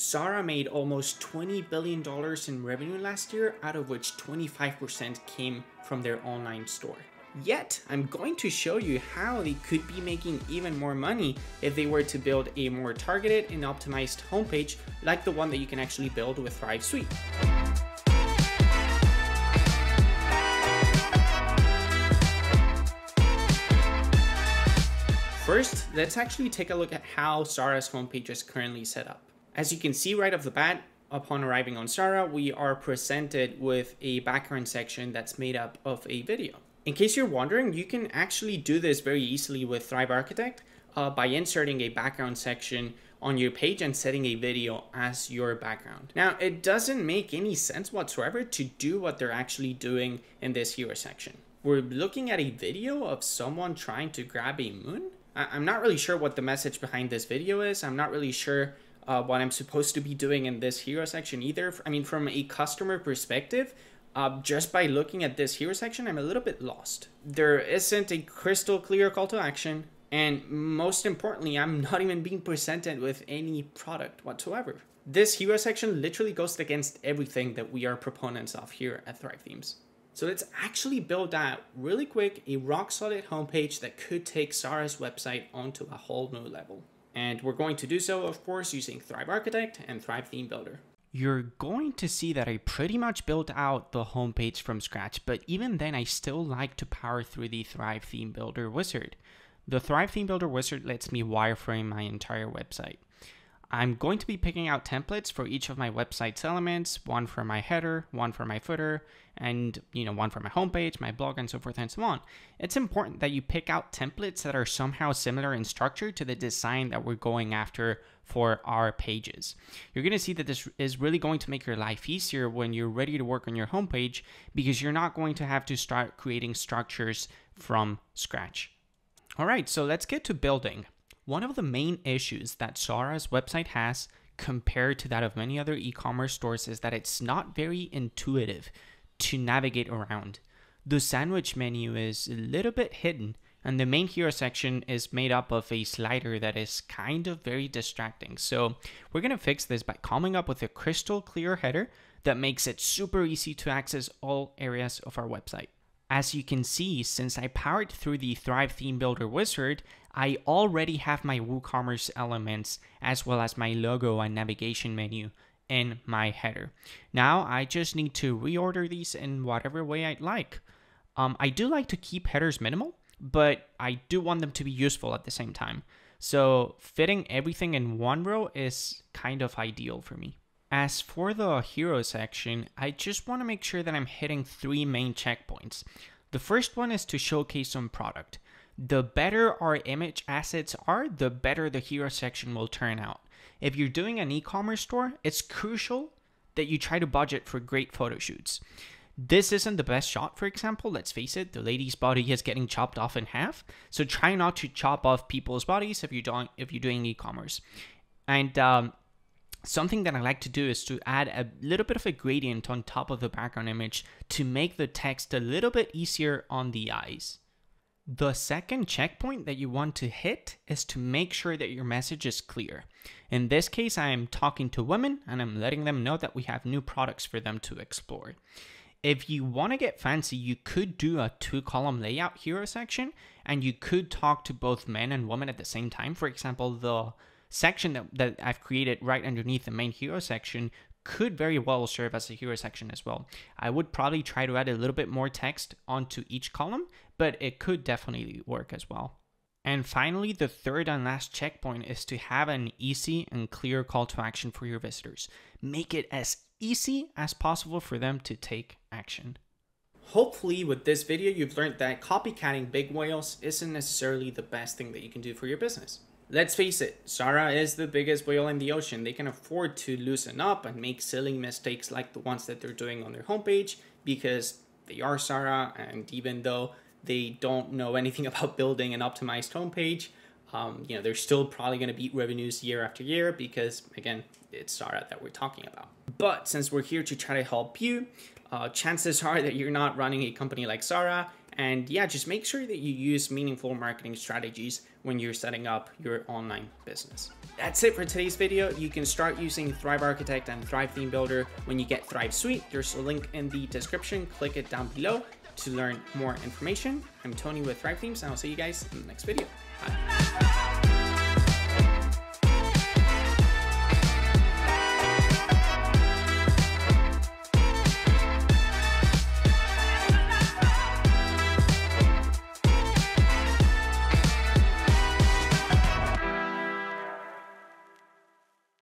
Zara made almost $20 billion in revenue last year, out of which 25% came from their online store. Yet, I'm going to show you how they could be making even more money if they were to build a more targeted and optimized homepage like the one that you can actually build with Thrive Suite. First, let's actually take a look at how Zara's homepage is currently set up. As you can see right off the bat, upon arriving on Zara, we are presented with a background section that's made up of a video. In case you're wondering, you can actually do this very easily with Thrive Architect uh, by inserting a background section on your page and setting a video as your background. Now, it doesn't make any sense whatsoever to do what they're actually doing in this hero section. We're looking at a video of someone trying to grab a moon. I- am not really sure what the message behind this video is. I'm not really sure uh, what I'm supposed to be doing in this hero section either. I mean, from a customer perspective, uh, just by looking at this hero section, I'm a little bit lost. There isn't a crystal clear call to action, and most importantly, I'm not even being presented with any product whatsoever. This hero section literally goes against everything that we are proponents of here at Thrive Themes. So let's actually build out really quick a rock solid homepage that could take Zara's website onto a whole new level. And we're going to do so, of course, using Thrive Architect and Thrive Theme Builder. You're going to see that I pretty much built out the homepage from scratch, but even then I still like to power through the Thrive Theme Builder wizard. The Thrive Theme Builder wizard lets me wireframe my entire website. I'm going to be picking out templates for each of my website's elements, one for my header, one for my footer, and you know, one for my homepage, my blog, and so forth and so on. It's important that you pick out templates that are somehow similar in structure to the design that we're going after for our pages. You're going to see that this is really going to make your life easier when you're ready to work on your homepage because you're not going to have to start creating structures from scratch. All right, so let's get to building. One of the main issues that Zara's website has compared to that of many other e commerce stores is that it's not very intuitive to navigate around. The sandwich menu is a little bit hidden, and the main hero section is made up of a slider that is kind of very distracting. So, we're to fix this by coming up with a crystal clear header that makes it super easy to access all areas of our website. As you can see, since I powered through the Thrive Theme Builder wizard, I already have my WooCommerce elements as well as my logo and navigation menu in my header. Now I just need to reorder these in whatever way I'd like. Um, I do like to keep headers minimal, but I do want them to be useful at the same time. So fitting everything in one row is kind of ideal for me. As for the hero section, I just want to make sure that I'm hitting three main checkpoints. The first one is to showcase some product. The better our image assets are, the better the hero section will turn out. If you're doing an e-commerce store, it's crucial that you try to budget for great photo shoots. This isn't the best shot, for example. Let's face it, the lady's body is getting chopped off in half. So try not to chop off people's bodies if you're doing if you're doing e-commerce. And um, Something that I like to do is to add a little bit of a gradient on top of the background image to make the text a little bit easier on the eyes. The second checkpoint that you want to hit is to make sure that your message is clear. In this case, I am talking to women and I'm letting them know that we have new products for them to explore. If you want to get fancy, you could do a two column layout hero section and you could talk to both men and women at the same time. For example, the section that, that I've created right underneath the main hero section could very well serve as a hero section as well. I would probably try to add a little bit more text onto each column, but it could definitely work as well. And finally, the third and last checkpoint is to have an easy and clear call to action for your visitors. Make it as easy as possible for them to take action. Hopefully, with this video, you've learned that copycatting big whales isn't necessarily the best thing that you can do for your business. Let's face it, Zara is the biggest whale in the ocean. They can afford to loosen up and make silly mistakes like the ones that they're doing on their homepage because they are Zara, and even though they don't know anything about building an optimized homepage, um, you know, they're still probably going to beat revenues year after year because, again, it's Zara that we're talking about. But since we're here to try to help you, uh, chances are that you're not running a company like Zara and yeah, just make sure that you use meaningful marketing strategies when you're setting up your online business. That's it for today's video. You can start using Thrive Architect and Thrive Theme Builder when you get Thrive Suite. There's a link in the description. Click it down below to learn more information. I'm Tony with Thrive Themes, and I'll see you guys in the next video. Bye.